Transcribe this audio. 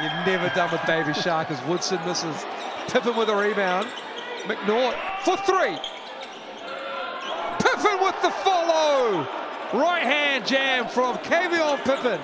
You've never done with baby Shark as Woodson misses. Pippen with a rebound. McNaught for three. Pippen with the follow. Right hand jam from Kavion Pippen.